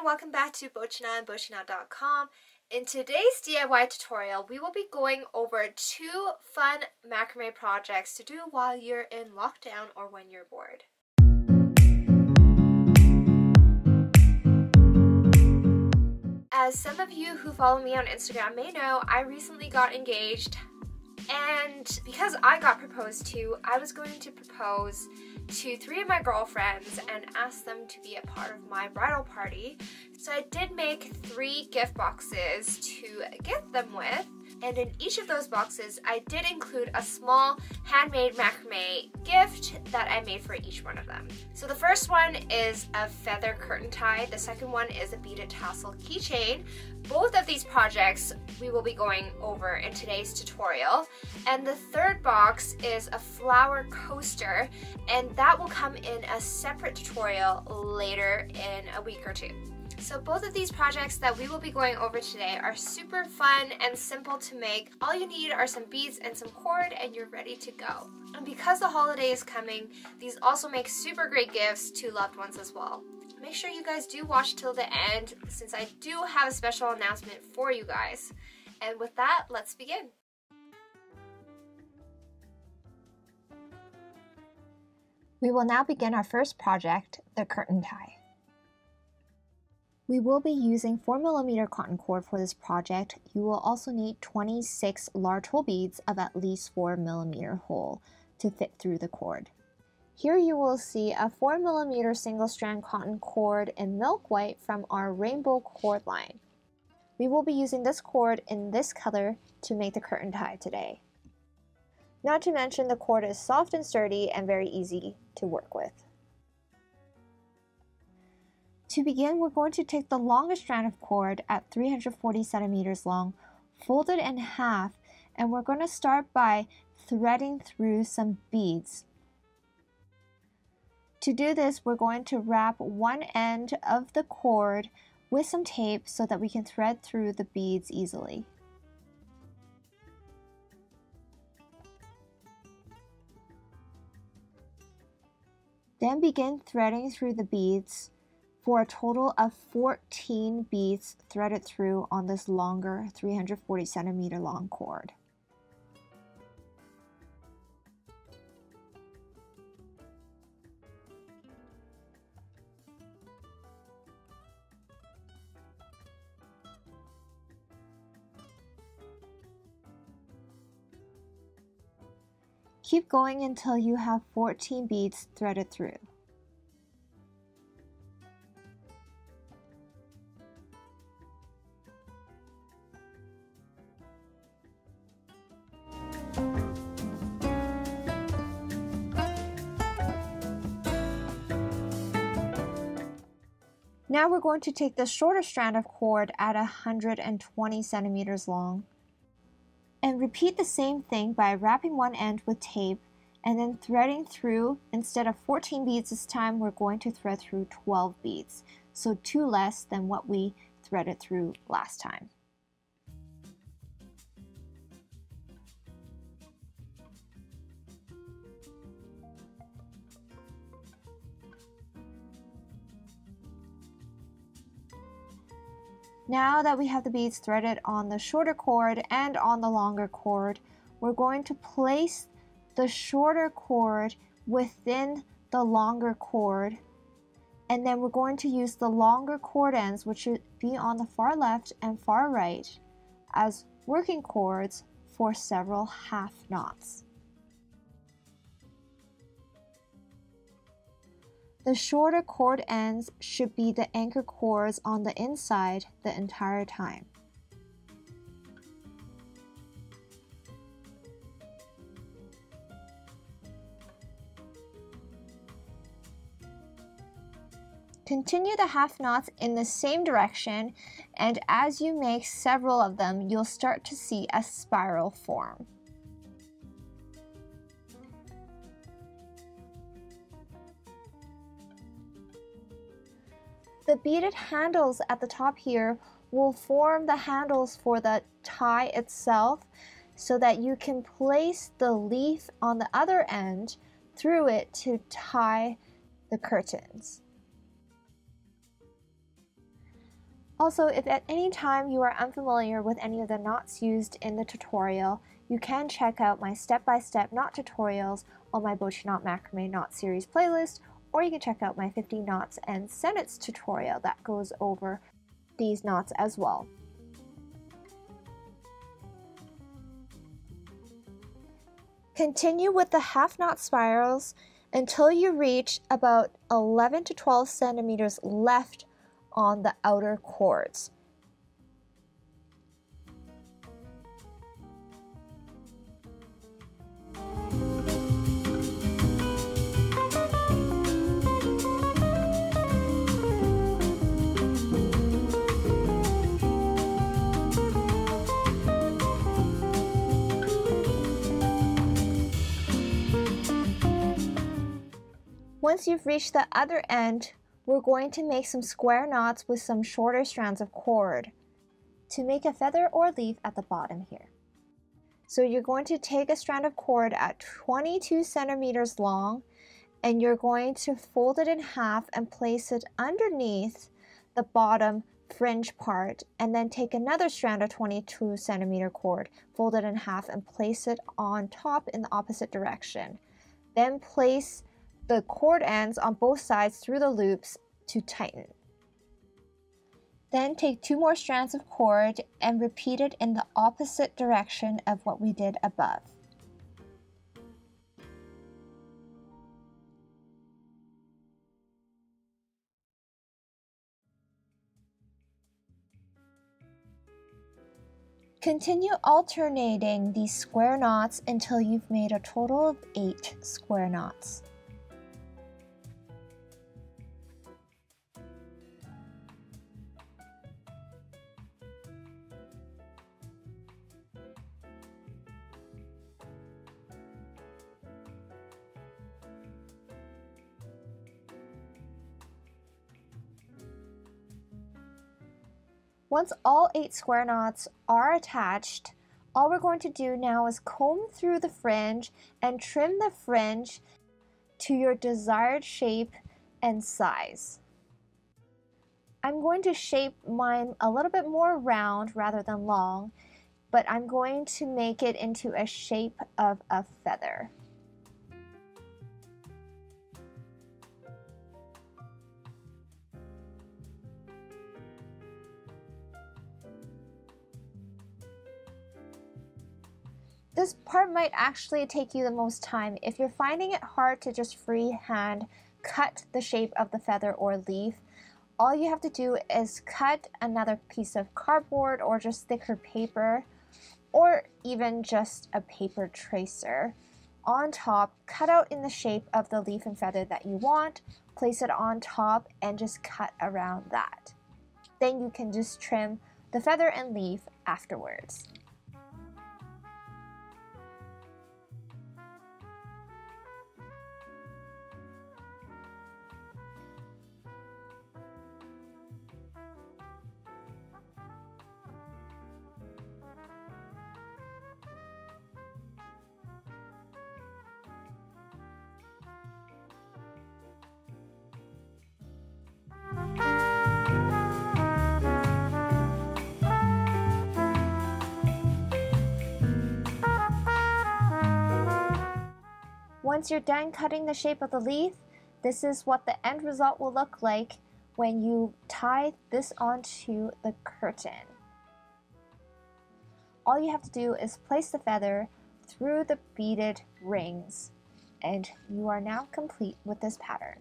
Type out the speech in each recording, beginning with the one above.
everyone, welcome back to Bochiknot and Bochiknot.com. In today's DIY tutorial, we will be going over two fun macrame projects to do while you're in lockdown or when you're bored. As some of you who follow me on Instagram may know, I recently got engaged and because I got proposed to, I was going to propose to three of my girlfriends and asked them to be a part of my bridal party. So I did make three gift boxes to gift them with. And in each of those boxes, I did include a small handmade macrame gift that I made for each one of them. So the first one is a feather curtain tie. The second one is a beaded tassel keychain. Both of these projects we will be going over in today's tutorial. And the third box is a flower coaster and that will come in a separate tutorial later in a week or two. So both of these projects that we will be going over today are super fun and simple to make. All you need are some beads and some cord and you're ready to go. And because the holiday is coming, these also make super great gifts to loved ones as well. Make sure you guys do watch till the end since I do have a special announcement for you guys. And with that, let's begin. We will now begin our first project, the curtain tie. We will be using 4mm cotton cord for this project. You will also need 26 large hole beads of at least 4mm hole to fit through the cord. Here you will see a 4mm single strand cotton cord in milk white from our rainbow cord line. We will be using this cord in this color to make the curtain tie today. Not to mention the cord is soft and sturdy and very easy to work with. To begin, we're going to take the longest strand of cord at 340 centimeters long, fold it in half, and we're going to start by threading through some beads. To do this, we're going to wrap one end of the cord with some tape so that we can thread through the beads easily. Then begin threading through the beads for a total of 14 beads threaded through on this longer 340 centimeter long cord. Keep going until you have 14 beads threaded through. Now we're going to take the shorter strand of cord at 120 centimeters long and repeat the same thing by wrapping one end with tape and then threading through instead of 14 beads this time we're going to thread through 12 beads so two less than what we threaded through last time. Now that we have the beads threaded on the shorter cord and on the longer cord, we're going to place the shorter cord within the longer cord and then we're going to use the longer cord ends which should be on the far left and far right as working cords for several half knots. The shorter cord ends should be the anchor cords on the inside the entire time. Continue the half knots in the same direction and as you make several of them, you'll start to see a spiral form. The beaded handles at the top here will form the handles for the tie itself so that you can place the leaf on the other end through it to tie the curtains. Also, if at any time you are unfamiliar with any of the knots used in the tutorial, you can check out my step-by-step -step knot tutorials on my Bochi Knot Macrame Knot Series playlist, or you can check out my 50 knots and sennets tutorial that goes over these knots as well. Continue with the half knot spirals until you reach about 11 to 12 centimeters left on the outer cords. Once you've reached the other end, we're going to make some square knots with some shorter strands of cord to make a feather or leaf at the bottom here. So you're going to take a strand of cord at 22 centimeters long and you're going to fold it in half and place it underneath the bottom fringe part and then take another strand of 22 centimeter cord, fold it in half and place it on top in the opposite direction. Then place the cord ends on both sides through the loops to tighten. Then take two more strands of cord and repeat it in the opposite direction of what we did above. Continue alternating these square knots until you've made a total of 8 square knots. Once all eight square knots are attached, all we're going to do now is comb through the fringe and trim the fringe to your desired shape and size. I'm going to shape mine a little bit more round rather than long, but I'm going to make it into a shape of a feather. This part might actually take you the most time. If you're finding it hard to just freehand cut the shape of the feather or leaf, all you have to do is cut another piece of cardboard or just thicker paper or even just a paper tracer on top, cut out in the shape of the leaf and feather that you want, place it on top and just cut around that. Then you can just trim the feather and leaf afterwards. Once you're done cutting the shape of the leaf, this is what the end result will look like when you tie this onto the curtain. All you have to do is place the feather through the beaded rings and you are now complete with this pattern.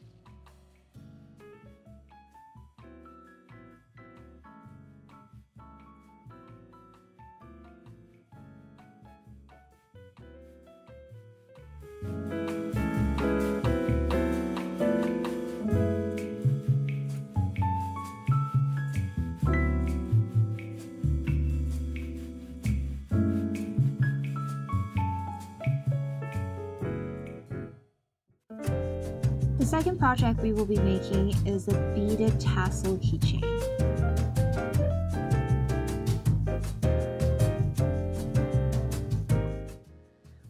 Second project we will be making is a beaded tassel keychain.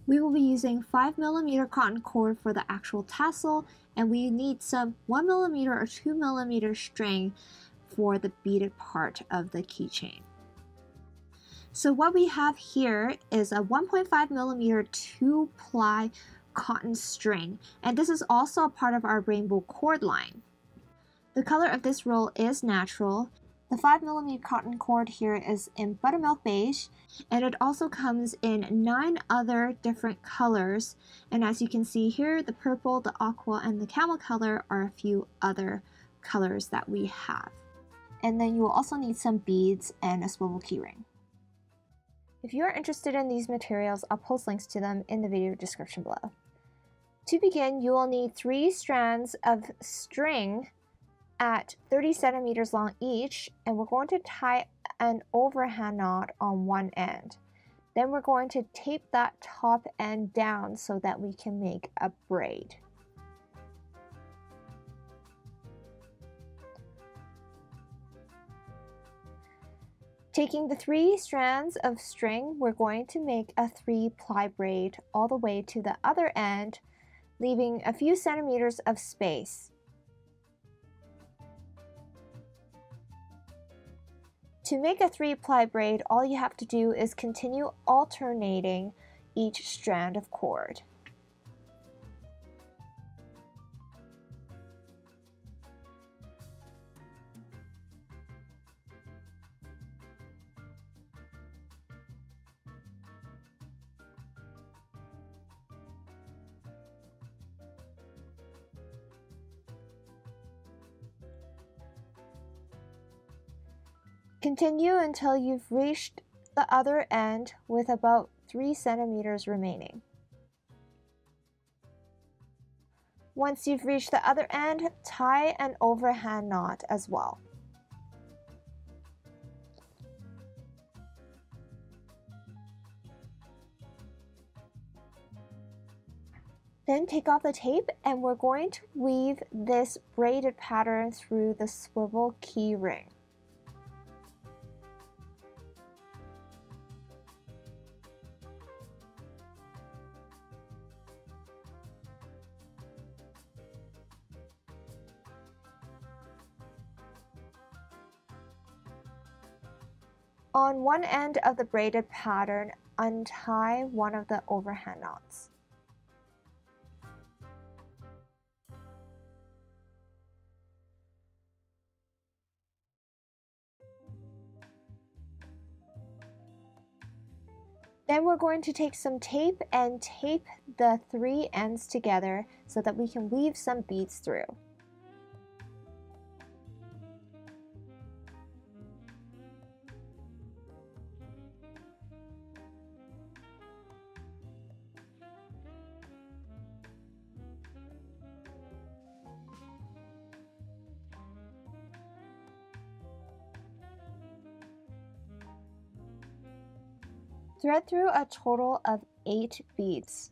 We will be using 5mm cotton cord for the actual tassel and we need some 1mm or 2mm string for the beaded part of the keychain. So what we have here is a 1.5 millimeter two ply cotton string, and this is also a part of our rainbow cord line. The color of this roll is natural. The 5mm cotton cord here is in buttermilk beige, and it also comes in nine other different colors. And as you can see here, the purple, the aqua, and the camel color are a few other colors that we have. And then you will also need some beads and a swivel keyring. If you are interested in these materials, I'll post links to them in the video description below. To begin, you will need three strands of string at 30 centimeters long each, and we're going to tie an overhand knot on one end. Then we're going to tape that top end down so that we can make a braid. Taking the three strands of string, we're going to make a three ply braid all the way to the other end, leaving a few centimeters of space. To make a three ply braid, all you have to do is continue alternating each strand of cord. Continue until you've reached the other end with about 3 centimeters remaining. Once you've reached the other end, tie an overhand knot as well. Then take off the tape and we're going to weave this braided pattern through the swivel key ring. On one end of the braided pattern, untie one of the overhand knots. Then we're going to take some tape and tape the three ends together so that we can weave some beads through. Thread through a total of 8 beads.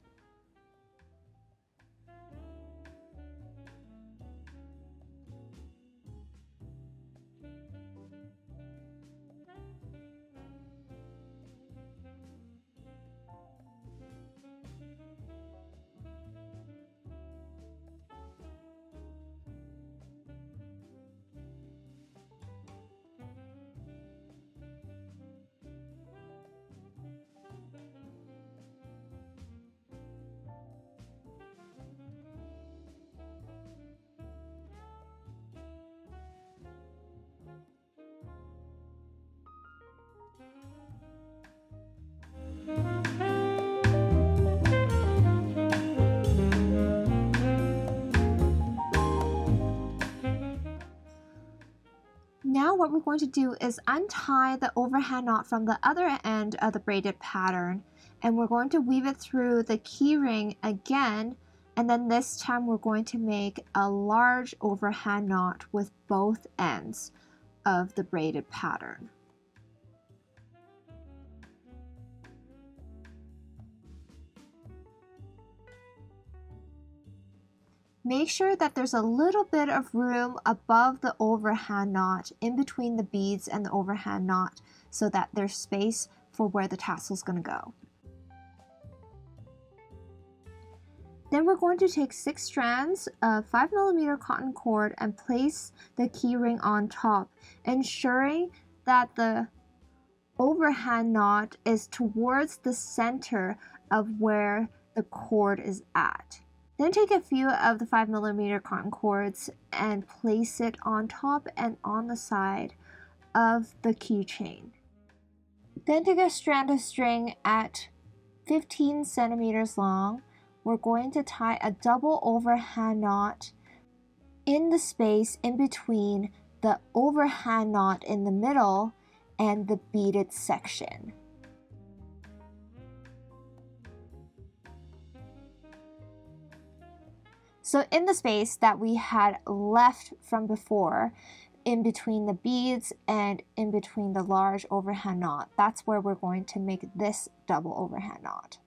What we're going to do is untie the overhand knot from the other end of the braided pattern and we're going to weave it through the key ring again and then this time we're going to make a large overhand knot with both ends of the braided pattern. Make sure that there's a little bit of room above the overhand knot in between the beads and the overhand knot so that there's space for where the tassel is going to go. Then we're going to take six strands of 5 millimeter cotton cord and place the keyring on top, ensuring that the overhand knot is towards the center of where the cord is at. Then take a few of the 5 millimeter cotton cords and place it on top and on the side of the keychain. Then take a strand of string at 15 centimeters long we're going to tie a double overhand knot in the space in between the overhand knot in the middle and the beaded section. So in the space that we had left from before, in between the beads and in between the large overhand knot, that's where we're going to make this double overhand knot.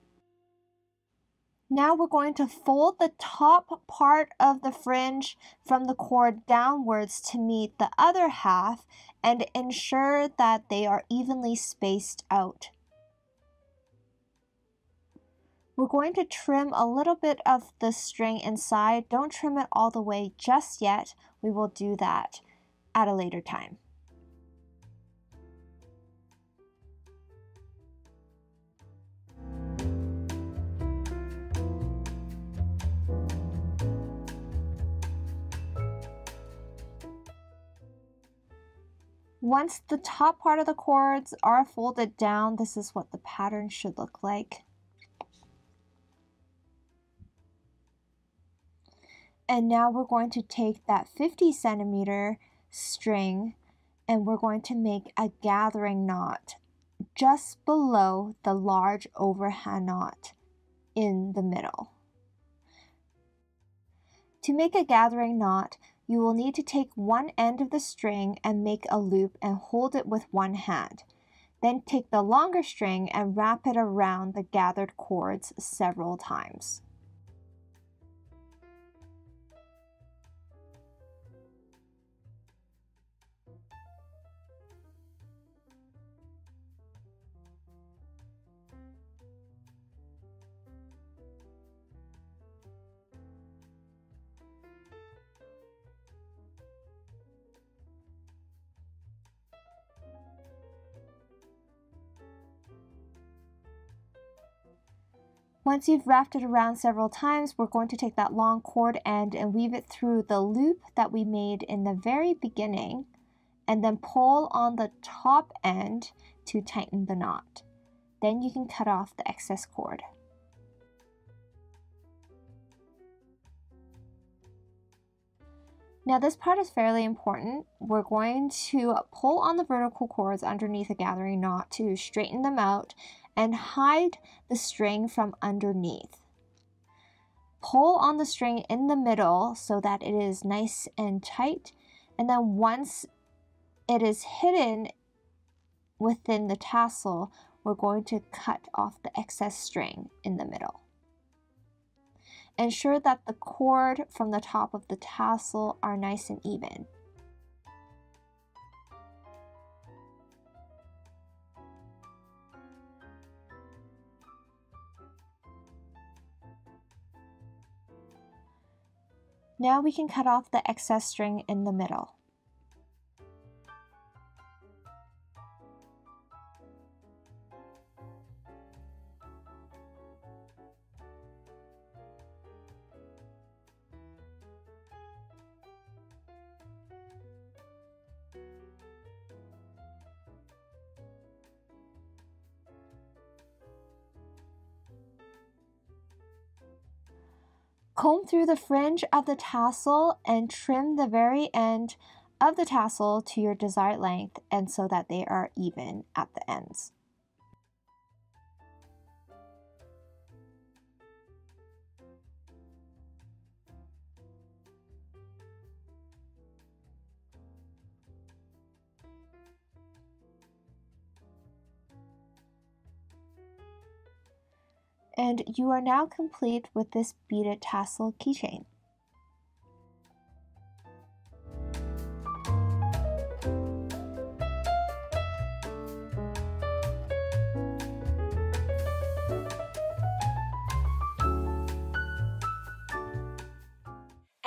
Now we're going to fold the top part of the fringe from the cord downwards to meet the other half and ensure that they are evenly spaced out. We're going to trim a little bit of the string inside. Don't trim it all the way just yet. We will do that at a later time. Once the top part of the cords are folded down, this is what the pattern should look like. And now we're going to take that 50 centimeter string and we're going to make a gathering knot just below the large overhand knot in the middle. To make a gathering knot, you will need to take one end of the string and make a loop and hold it with one hand. Then take the longer string and wrap it around the gathered cords several times. Once you've wrapped it around several times, we're going to take that long cord end and weave it through the loop that we made in the very beginning and then pull on the top end to tighten the knot. Then you can cut off the excess cord. Now this part is fairly important. We're going to pull on the vertical cords underneath the gathering knot to straighten them out and hide the string from underneath. Pull on the string in the middle so that it is nice and tight. And then once it is hidden within the tassel, we're going to cut off the excess string in the middle. Ensure that the cord from the top of the tassel are nice and even. Now we can cut off the excess string in the middle. Through the fringe of the tassel and trim the very end of the tassel to your desired length and so that they are even at the ends. And you are now complete with this beaded tassel keychain.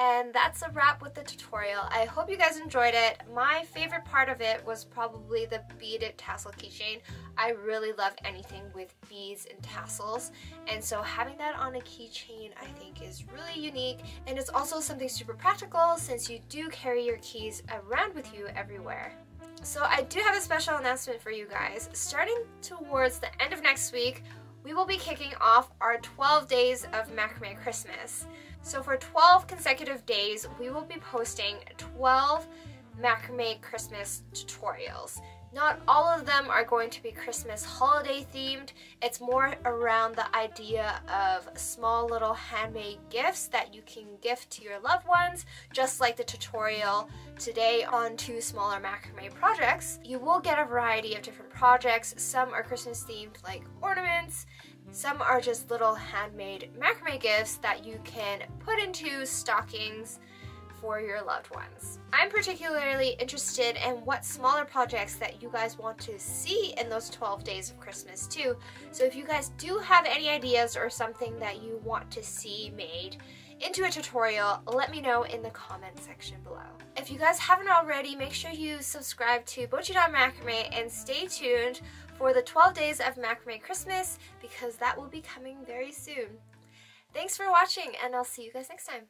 And that's a wrap with the tutorial. I hope you guys enjoyed it. My favorite part of it was probably the beaded tassel keychain. I really love anything with beads and tassels. And so having that on a keychain I think is really unique. And it's also something super practical since you do carry your keys around with you everywhere. So I do have a special announcement for you guys. Starting towards the end of next week, we will be kicking off our 12 days of macrame Christmas. So for 12 consecutive days, we will be posting 12 macrame Christmas tutorials. Not all of them are going to be Christmas holiday themed. It's more around the idea of small little handmade gifts that you can gift to your loved ones, just like the tutorial today on two smaller macrame projects. You will get a variety of different projects. Some are Christmas themed like ornaments, some are just little handmade macrame gifts that you can put into stockings for your loved ones. I'm particularly interested in what smaller projects that you guys want to see in those 12 days of Christmas too. So if you guys do have any ideas or something that you want to see made into a tutorial, let me know in the comment section below. If you guys haven't already, make sure you subscribe to Macrame and stay tuned for the 12 days of macrame Christmas because that will be coming very soon. Thanks for watching and I'll see you guys next time.